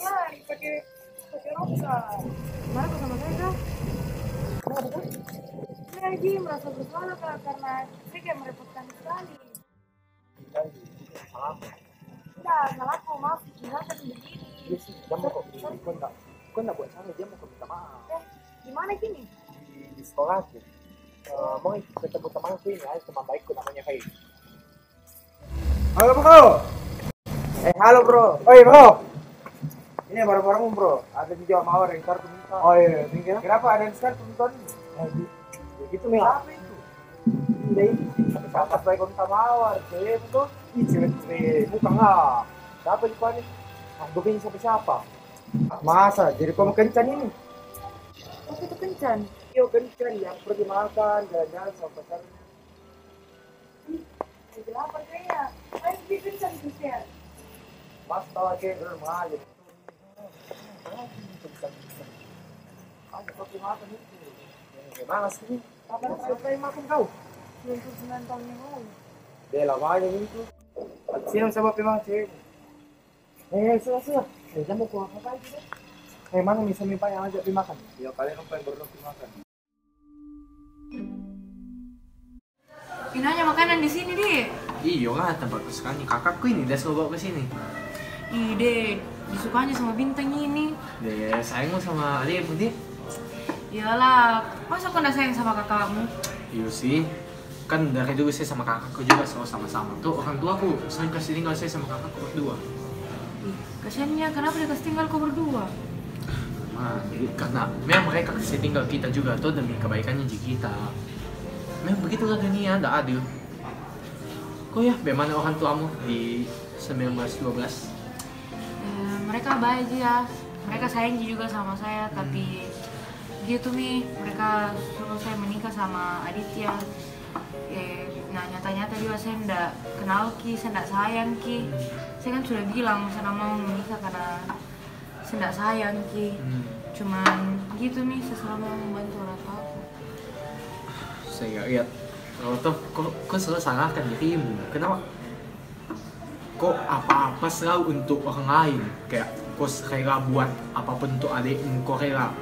mari pakai pakai roksa. Mari kau sama saya kah? Kenapa? Saya lagi merasa bersalah Kak, karena saya kayak merepotkan sekali. Tidak, salah aku maaf, gimana tadi begini? Iya sih, dia mau kok kau enggak kau enggak buat salah, dia mau kau minta maaf Eh, gimana gini? di, di sekolah aku. Eh, mau ketemu temanku ini, ada teman baikku namanya Kai. Halo bro. Eh, halo bro. Oi bro. Ini barang-barangmu bro. Ada di Jawa Mawar yang kartu minta. Oh iya, tinggal. Kenapa ada yang sekarang tonton? Eh, ya gitu lah. Apa itu? Ini Siapa baik minta mawar? Cewek itu. Ih, cewek-cewek, bukan lah. Siapa di panik? Ah, begini siapa-siapa? Masa? Jadi kau mau kencan ini? Oh, itu kencan. Yo, kencan yang pergi makan, jalan-jalan sama pacarnya. Jadi lapar kayaknya. Ayo pergi kencan Christian. Mas tahu aja dulu aja. Ada kopi makan itu. Gimana sih? Kapan siapa yang makan kau? 99 tahun yang lalu. Dia lama aja itu. Sini sama pemang cewek. Eh. Eh, mau apa. Eh, mana yang makan? Ya kalian makan? Ini aja makanan di sini deh. Iya kan, tempat sekali. Kakakku ini selalu bawa ke sini. Ide, disukanya sama bintang ini. Dia sayangmu sama adik putih. Iyalah, masa kau nggak sayang sama kakakmu? Iya sih. Kan dari dulu saya sama kakakku juga selalu sama-sama. Tuh orang tua aku sering kasih tinggal saya sama kakakku berdua. Kasiannya kenapa dia kasih tinggal kau berdua? Nah, karena memang mereka kasih tinggal kita juga tuh demi kebaikannya di kita. Memang begitulah dunia, tidak adil. Kok ya, bagaimana orang tuamu di 1912? Mereka baik ya. Mereka sayang juga sama saya, tapi gitu nih mereka suruh saya menikah sama Aditya. Eh, nah nyata-nyata juga saya ndak kenal Ki, saya ndak sayang Ki. Saya kan sudah bilang saya mau menikah karena saya ndak sayang Ki. Hmm. Cuman gitu nih, saya selalu mau membantu orang tua aku. saya nggak lihat kalau tuh kok kok selalu salahkan dirimu kenapa kok apa-apa selalu untuk orang lain. Kayak kau rela buat apa pun untuk adikmu kau rela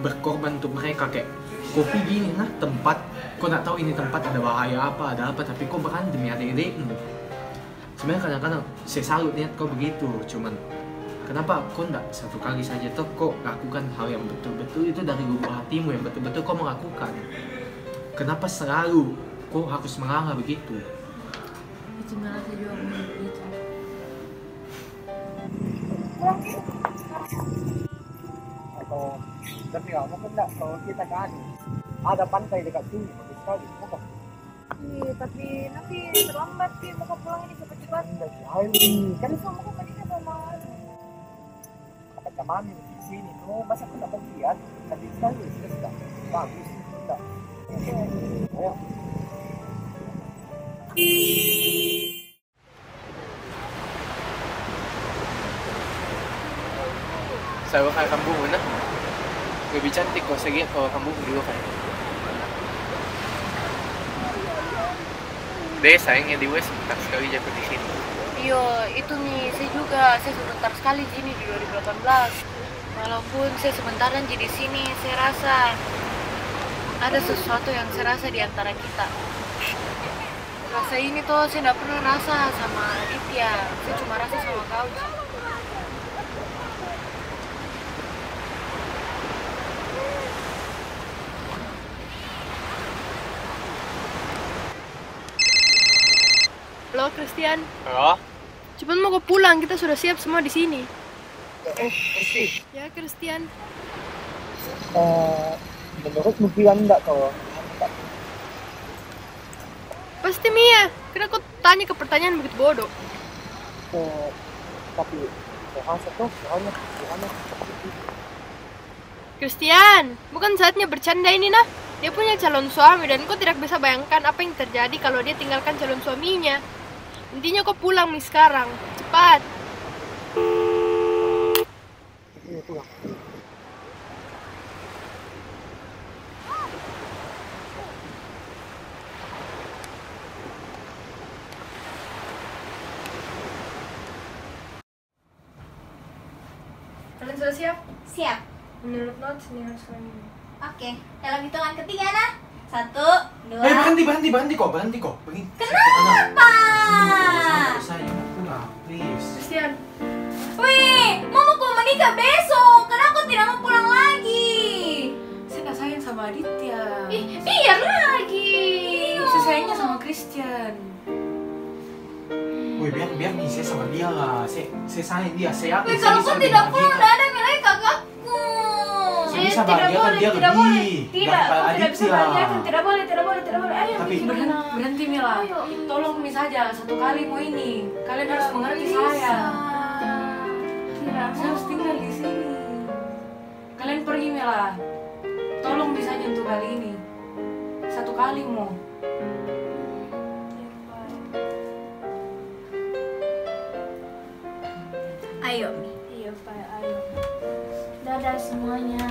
berkorban untuk mereka. Kayak kopi gini nah tempat. Kau nggak tahu ini tempat ada bahaya apa ada apa tapi kau berani demi adik-adikmu. Sebenarnya kadang-kadang saya salut niat kau begitu cuman kenapa kau nggak satu kali saja tuh kau lakukan hal yang betul-betul itu dari lubuk hatimu yang betul-betul kau melakukan? Kenapa selalu kau harus mengalah begitu? Itu juga Atau tapi nggak mungkin enggak kalau kita ke anu. Ada pantai dekat sini, bagus sekali. Bukan? Iya, tapi nanti terlambat sih mau pulang ini cepat-cepat. Kan Kan sama aku menikah sama kata mami di sini tuh masa aku nggak lihat cantik sekali sudah sudah bagus sudah ayo Sabi ka kambungo na. Gabi cantik ko. Sige, ko kambungo dulu kan. Deh, sayangnya di West, tak sekali jago di sini. Iya, itu nih, saya juga, saya sebentar sekali di sini di 2018. Walaupun saya sementaran di sini, saya rasa ada sesuatu yang saya rasa di antara kita. Rasa ini tuh saya tidak pernah rasa sama Aditya, saya cuma rasa sama kau. Halo Christian, Oh, cepat mau ke pulang, kita sudah siap semua di sini. eh Ya Christian, eh menurutmu bilang enggak kau pasti Mia. Kira kau tanya ke pertanyaan begitu bodoh. eh, tapi bahasa tuh soalnya soalnya Christian, bukan saatnya bercanda ini nah. Dia punya calon suami dan kau tidak bisa bayangkan apa yang terjadi kalau dia tinggalkan calon suaminya. Intinya kau pulang nih sekarang, cepat. iya Kalian sudah siap? Siap. Menurut harus kalian ini. Oke. Dalam hitungan ketiga nah. Satu, dua. Eh berhenti berhenti berhenti kok berhenti kok. Berhenti. Kenapa? Sama saya mau pulang please. Christian, Wih, mama mau menikah besok. Kenapa tidak mau pulang lagi? Saya nggak sayang sama Aditya. Ih, biar lagi. Saya sayangnya sama Christian. Woi biar biar nih saya sama dia lah. Saya saya sayang dia. Saya Wih, saya kalau kau tidak pulang, tidak ada. Bisa bahagiakan dia tidak boleh, tidak, kau tidak bisa Aditya. bahagiakan, tidak boleh, tidak boleh, tidak boleh. Ayo, Tapi- Berhenti, berhenti Mila. Tolong Mi saja satu kali mau ini. Kalian harus mengerti saya. Saya harus tinggal di sini. Kalian pergi Mila. Tolong Mi saja untuk kali ini. Satu kali mau. Ayo, Mi. Iya, Pak, ayo. Dadah semuanya.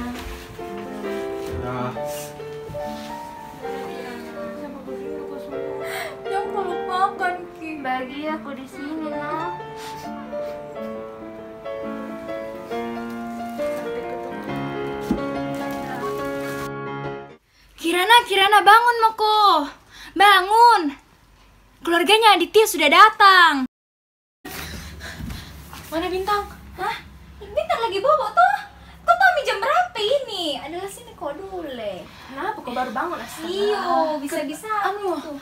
Makan, Ki. Aku di sini, no. Kirana, Kirana bangun Moko. Bangun. Keluarganya Aditya sudah datang. Mana bintang? Hah? Bintang lagi bobo tuh. Kau tahu mi jam berapa ini? Adalah sini kok dulu. Kenapa kau baru bangun? Astaga. Iyo, bisa-bisa Anu, ke-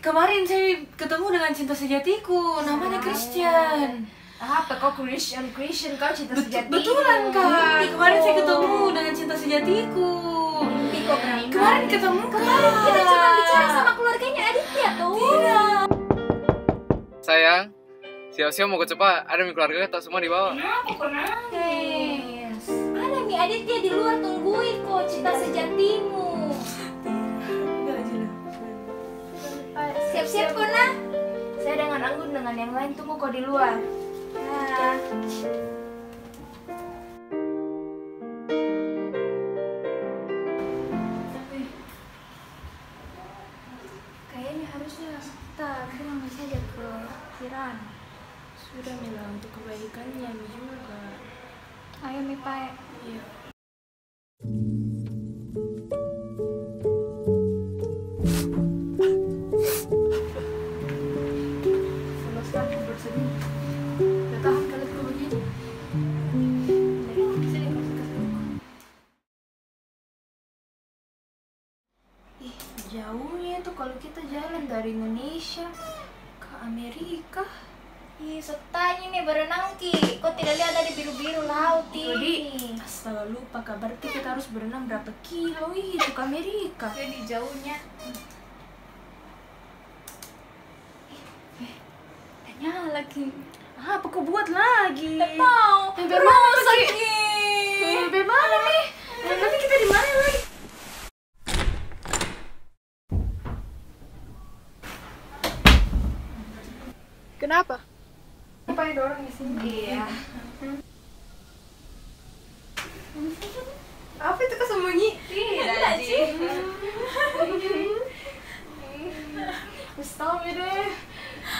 kemarin saya ketemu dengan cinta sejatiku, namanya Christian. Apa kau Christian? Christian kau cinta Bet- sejati. betulan kak, kemarin saya ketemu dengan cinta sejatiku. Mimpi kok berani. Kemarin ketemu Kemarin kita cuma bicara sama keluarganya Aditya tuh. Tidak. Sayang, siap-siap mau ke cepat. Ada mi keluarga tak semua di bawah. Kenapa kok nangis? Mi Aditya di luar tungguin kok cinta sejatimu. Siap-siap kok nah. Saya dengan Anggun dengan yang lain tunggu kau di luar. Nah. Kayaknya harusnya kita bilang saja ke Kiran. Sudah Mila untuk kebaikannya juga. Ayo Mi Pak. Sama kita harus berenang berapa kilo itu ke Amerika. Jadi jauhnya. Tanya lagi. Ah, apa kau buat lagi? Tidak tahu. Sampai mana? Ki. Sampai mana nih? Nanti kita di mana lagi? Kenapa? Apa ada orang di sini? Iya. Apa itu kesembunyi? Tidak, Ji. Astaga deh.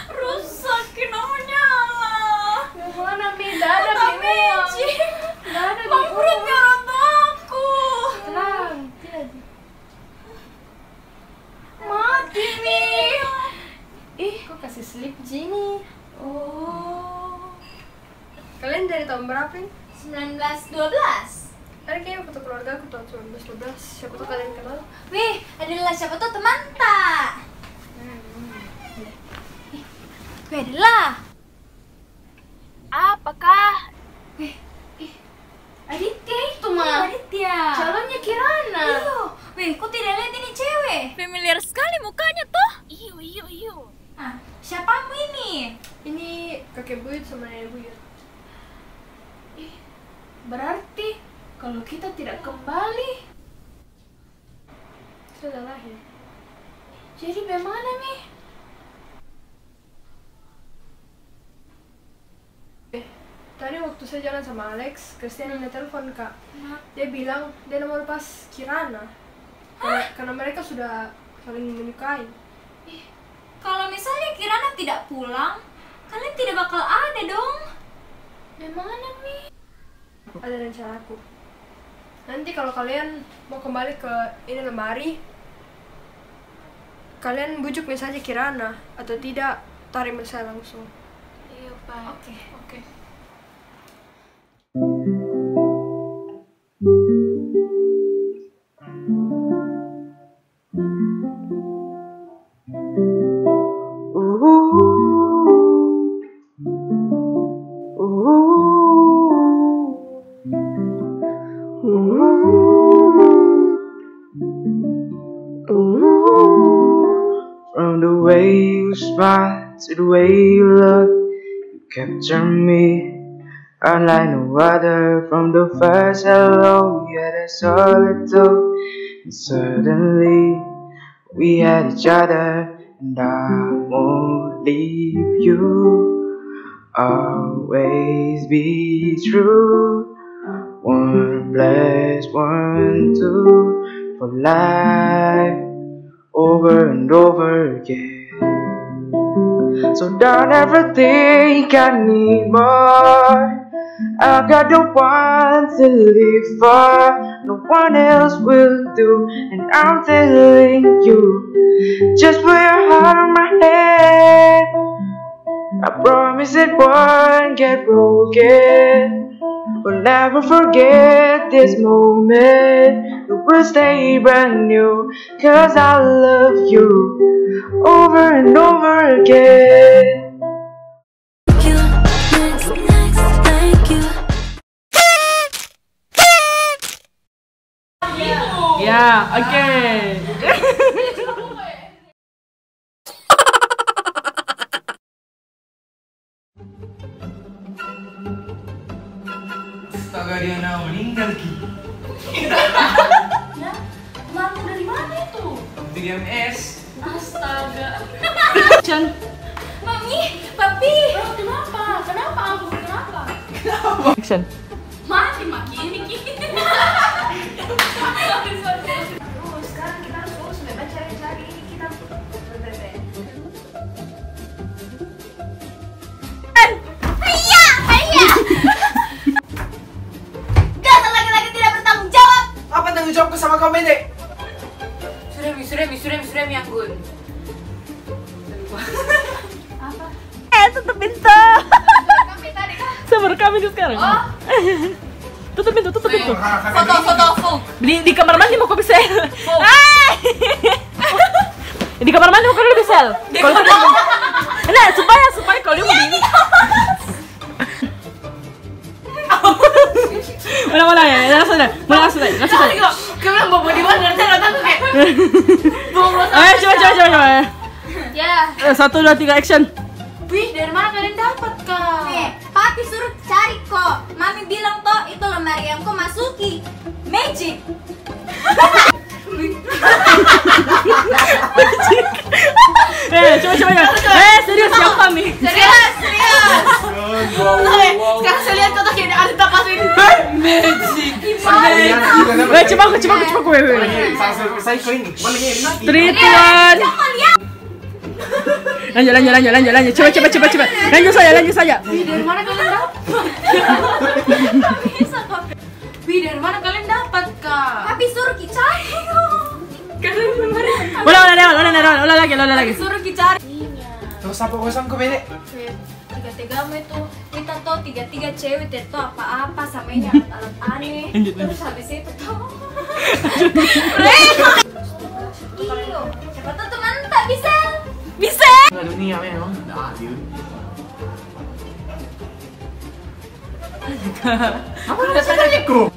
Rusak ki namanya lah. Mana Mi? Tidak ada Mi. Meci. Tidak ada Mi. Bangkrutnya orang tuaku. Tenang. Tidak, Ji. Mati Mi. Ih, kok kasih slip Jini? Oh. Kalian dari tahun berapa nih? 1912. Ada kayaknya foto keluarga aku tahun 1912. Siapa tuh kalian kenal? Wih, adalah siapa tuh teman tak? Wih, adalah. Apakah Aditya itu mah. Aditya. calonnya Kirana? Iyo, wih, kok tidak lihat ini cewek? Familiar sekali mukanya tuh. Iyo, iyo, iyo. Ah, siapamu ini? Ini kakek buyut sama nenek buyut. Berarti kalau kita tidak kembali, Sudah lahir. jadi bagaimana nih? Eh, tadi waktu saya jalan sama Alex, Christian ada telepon kak. Dia bilang dia nomor pas Kirana. Karena, karena mereka sudah saling menyukai. Kalau misalnya Kirana tidak pulang, kalian tidak bakal ada dong. Bagaimana nih? ada rencanaku. Nanti kalau kalian mau kembali ke ini lemari, kalian bujuk Miss saja Kirana atau tidak tarik Miss saya langsung. Iya, Pak. Oke. Oke. From capture me. Unlike no other from the first hello, yeah, that's all it took. And suddenly we had each other, and I won't leave you. Always be true. One plus one, two for life over and over again. So don't ever think I need more. I got the one to live for, no one else will do, and I'm telling you, just put your heart on my head. I promise it won't get broken. We'll never forget this moment. It will stay brand new. Cause I love you over and over again. Ya, oke. Di MS. Astaga. Mami, papi. kenapa? Kenapa aku? Kenapa? Action. Mati maki ini ki. Terus sekarang kita harus urus bebas cari-cari ini kita bebek. Iya, iya. Dasar laki-laki tidak bertanggung jawab. Apa tanggung jawabku sama kau Mede? Suremi, suremi, suremi, suremi anggun. Kami tadi kan. Sama rekaman itu sekarang. tutup pintu, tutup pintu. Foto, foto, foto. Di, di kamar mandi mau kopi sel. Ah! di kamar mandi mau kopi sel. Kalau Nah, supaya supaya kalau dia mau. Mana mana ya, langsung deh, mana langsung deh, langsung deh. Kamu yang bawa di mana? Nanti datang kayak Ayo coba coba coba coba. Ya. Eh, Satu dua tiga action. Wih, dari mana kalian dapat kak? Nih, papi suruh cari kok. Mami bilang toh itu lemari yang kau masuki. Magic. Eh coba coba coba. Eh serius siapa nih? Serius, serius. Sekarang saya lihat kata Eh coba aku coba aku coba aku. Lanjut lanjut lanjut lanjut lanjut. Coba coba coba coba. Lanjut saja lanjut saja. Wih, dari mana kalian dapat? Wih, dari mana kalian dapat kak? Papi suruh ki cari ulah ulah ulah ulah lagi ulah lagi. Suruh ki cari. Terus apa kosong kau Mede? Tiga tigamu itu kita tuh tiga tiga cewek itu tuh apa apa sama ini alat alat aneh. Terus habis itu tuh. Iyo, siapa tuh teman tak bisa. Bisa. Nggak dunia memang nggak adil. Apa rasanya kok?